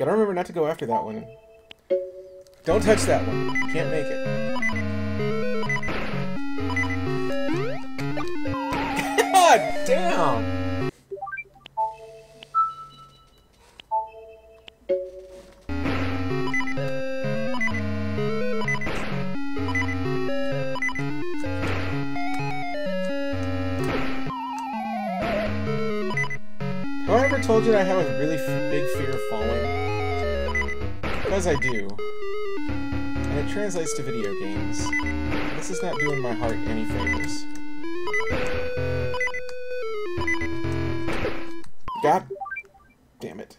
Gotta remember not to go after that one. Don't touch that one. Can't make it. God damn! Have I ever told you I have a really big fear of falling? Because I do. And it translates to video games. This is not doing my heart any favors. God damn it.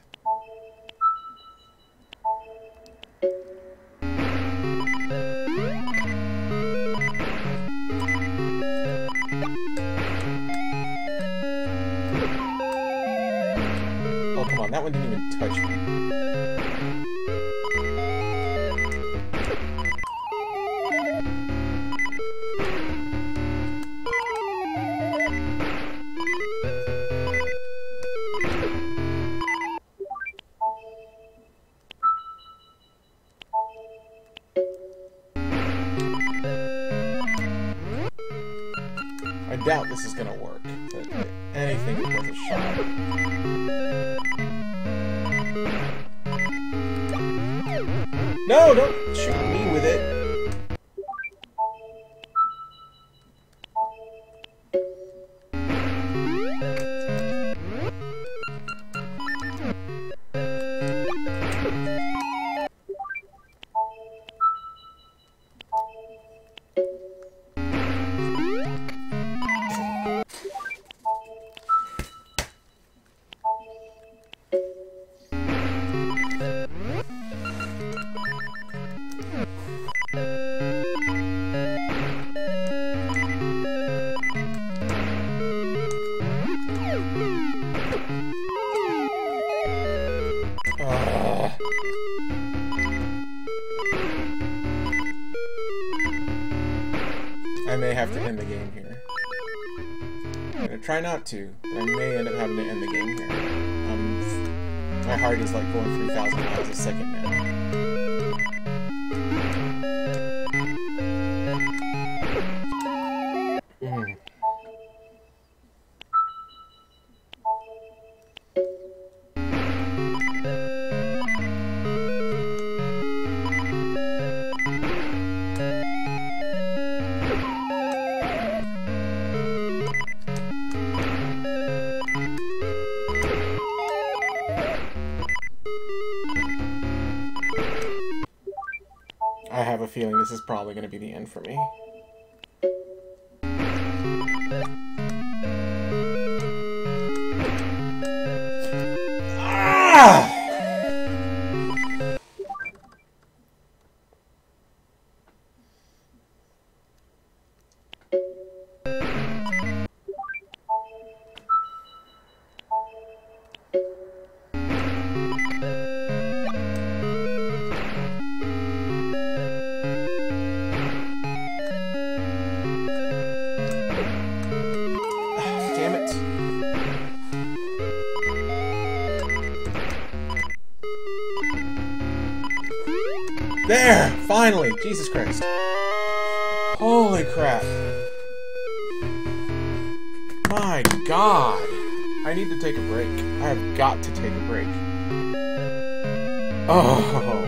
Oh, come on, that one didn't even touch me. I doubt this is gonna work, but anything is worth a shot. No, don't shoot me with it. I may have to end the game here. I'm gonna try not to, but I may end up having to end the game here. Um, my heart is like going 3,000 miles a second now. I have a feeling this is probably going to be the end for me. Ah! There! Finally! Jesus Christ. Holy crap. My god. I need to take a break. I have got to take a break. Oh.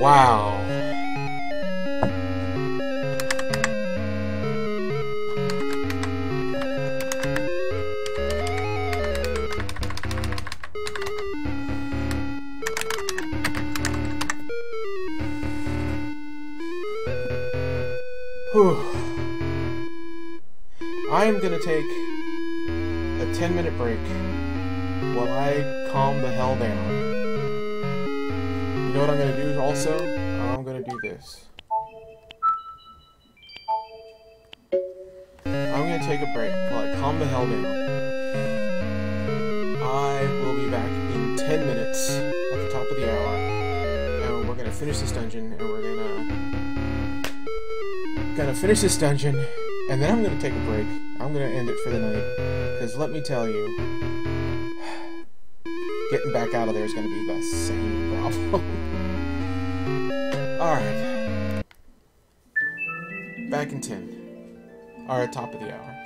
Wow. Whew. I am gonna take a 10 minute break while I calm the hell down. You know what I'm gonna do also? I'm gonna do this. I'm gonna take a break while I calm the hell down. I will be back in 10 minutes at the top of the hour, and we're gonna finish this dungeon, and we're gonna gonna finish this dungeon, and then I'm gonna take a break. I'm gonna end it for the night, because let me tell you, getting back out of there is to be the same problem. Alright. Back in 10. Or at top of the hour.